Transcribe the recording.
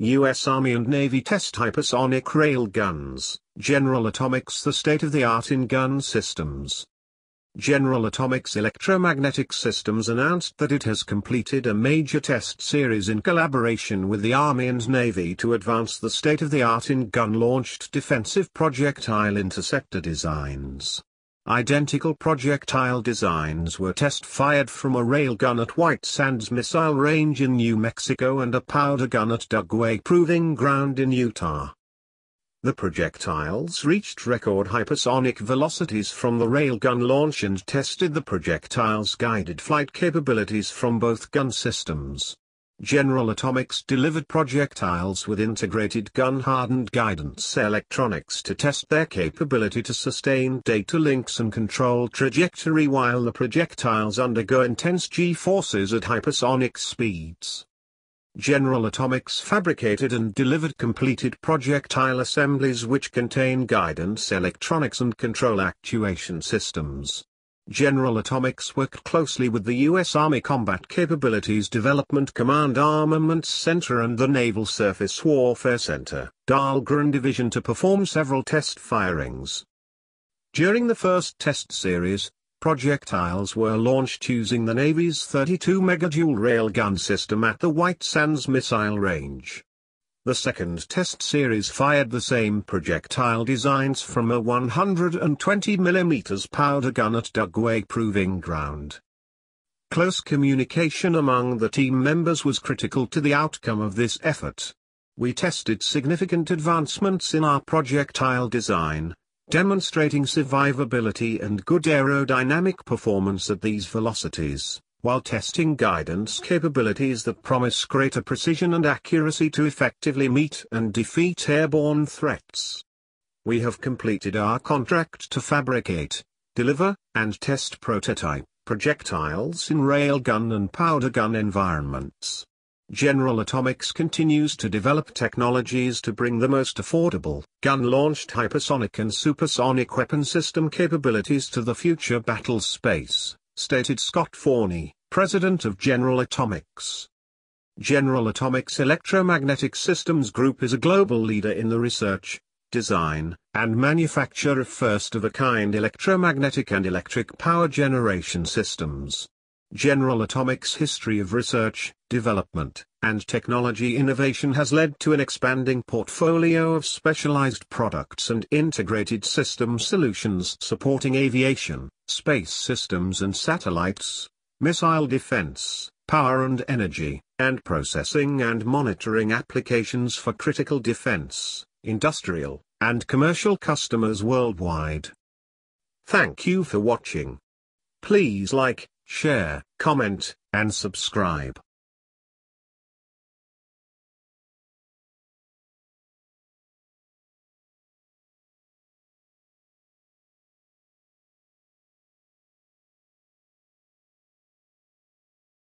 U.S. Army and Navy test hypersonic railguns, General Atomics the state-of-the-art in gun systems. General Atomics Electromagnetic Systems announced that it has completed a major test series in collaboration with the Army and Navy to advance the state-of-the-art in gun-launched defensive projectile interceptor designs. Identical projectile designs were test-fired from a railgun at White Sands Missile Range in New Mexico and a powder gun at Dugway Proving Ground in Utah. The projectiles reached record hypersonic velocities from the railgun launch and tested the projectile's guided flight capabilities from both gun systems. General Atomics delivered projectiles with integrated gun-hardened guidance electronics to test their capability to sustain data links and control trajectory while the projectiles undergo intense G-forces at hypersonic speeds. General Atomics fabricated and delivered completed projectile assemblies which contain guidance electronics and control actuation systems. General Atomics worked closely with the U.S. Army Combat Capabilities Development Command Armaments Center and the Naval Surface Warfare Center, Dahlgren Division to perform several test firings. During the first test series, projectiles were launched using the Navy's 32 megajoule railgun system at the White Sands Missile Range. The second test series fired the same projectile designs from a 120mm powder gun at Dugway Proving Ground. Close communication among the team members was critical to the outcome of this effort. We tested significant advancements in our projectile design, demonstrating survivability and good aerodynamic performance at these velocities while testing guidance capabilities that promise greater precision and accuracy to effectively meet and defeat airborne threats. We have completed our contract to fabricate, deliver, and test prototype projectiles in railgun and powder gun environments. General Atomics continues to develop technologies to bring the most affordable, gun-launched hypersonic and supersonic weapon system capabilities to the future battle space stated Scott Forney, president of General Atomics. General Atomics Electromagnetic Systems Group is a global leader in the research, design, and manufacture of first-of-a-kind electromagnetic and electric power generation systems. General Atomics' history of research, development, and technology innovation has led to an expanding portfolio of specialized products and integrated system solutions supporting aviation, space systems and satellites, missile defense, power and energy, and processing and monitoring applications for critical defense, industrial, and commercial customers worldwide. Thank you for watching. Please like, share, comment, and subscribe.